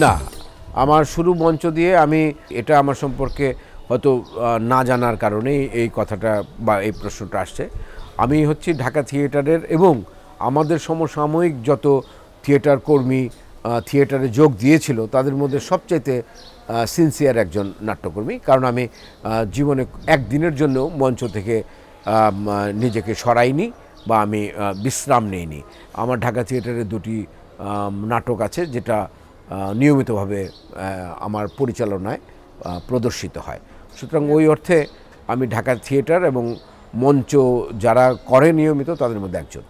না। আমার শুরু মঞ্চ দিয়ে আমি এটা আমার সম্পর্কে হয়তো না জানার কারণেই এই কথাটা বা এই প্রশ্নটা আসছে। আমি হচ্ছি ঢাকা থিয়েটারের এবং আমাদের সমসাময়িক যত থিয়েটার কর্মী থিয়েটারে যোগ দিয়েছিল, তাদের মধ্যে সবচাইতে সিনসিয়ার একজন নাট্যকর্মী। কারণ আমি জীবনে একদিনের জন্য মঞ্চ থেকে নিজেকে সরাইনি বা আমি বিশ্রাম নেইনি। আমার ঢাকা থিয়েটারে দুটি নাটক আছে, যেটা নিয়মিতভাবে আমার পরিচালনায় প্রদর্শিত হয়। সুতরাং ওই অর্থে আমি ঢাকার থিয়েটার এবং মঞ্চ যারা করে নিয়মিত তাদের মধ্যে একজন।